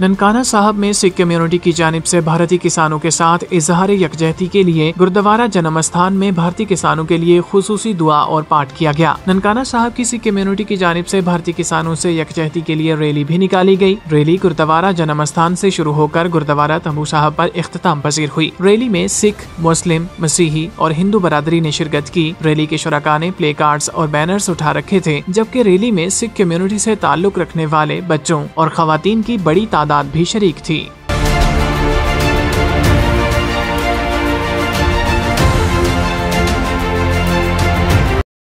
ननकाना साहब में सिख कम्युनिटी की जानब से भारतीय किसानों के साथ इजहार यकजहती के लिए गुरुद्वारा जन्म स्थान में भारतीय किसानों के लिए खसूसी दुआ और पाठ किया गया। ननकाना साहब की सिख कम्युनिटी की जानब से भारतीय किसानों से यकजहती के लिए रैली भी निकाली गई। रैली गुरुद्वारा जन्म स्थान से शुरू होकर गुरुद्वारा तंबू साहब पर अख्ताम पसीर हुई। रैली में सिख, मुस्लिम, मसीही और हिंदू बरादरी ने शिरकत की। रैली के शुरा ने प्ले कार्ड और बैनर्स उठा रखे थे, जबकि रैली में सिख कम्युनिटी से ताल्लुक रखने वाले बच्चों और खातन की बड़ी तादाद भी शरीक थी।